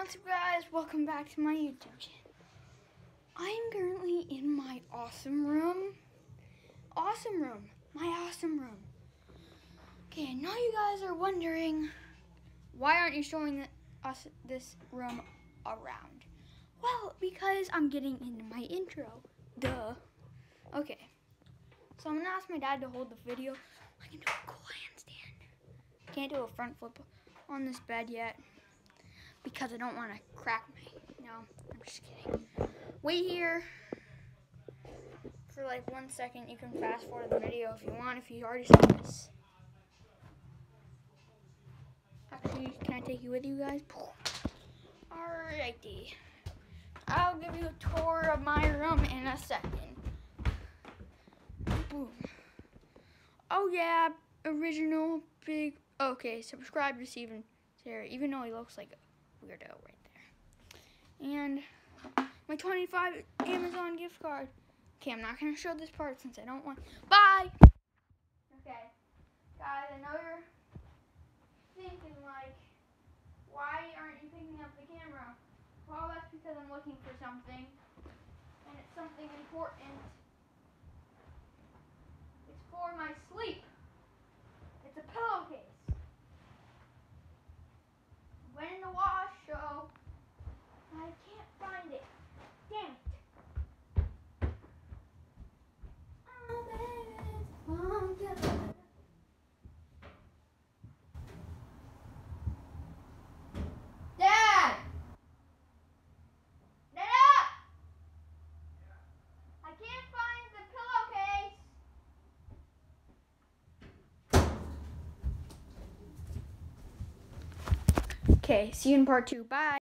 what's up guys? Welcome back to my YouTube channel. I am currently in my awesome room. Awesome room. My awesome room. Okay, I know you guys are wondering, why aren't you showing us this room around? Well, because I'm getting into my intro. Duh. Okay. So I'm gonna ask my dad to hold the video. I can do a cool handstand. Can't do a front flip on this bed yet because I don't want to crack my. No, I'm just kidding. Wait here for like one second. You can fast forward the video if you want. If you already saw this. Actually, can I take you with you guys? Alrighty. I'll give you a tour of my room in a second. Boom. Oh yeah, original big. Okay, subscribe to Steven Sarah, even though he looks like weirdo right there. And my 25 Amazon gift card. Okay, I'm not gonna show this part since I don't want. Bye. Okay, guys, I know you're thinking like, why aren't you picking up the camera? Well, that's because I'm looking for something, and it's something important. It's for my sleep. It's a pillowcase. Went in the wash, so I can't find it. Damn it. Oh, baby, oh, yeah. Dad! Dad! I can't find the pillowcase. Okay, see you in part two. Bye.